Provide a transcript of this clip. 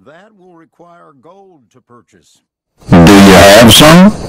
That will require gold to purchase. Do you have some?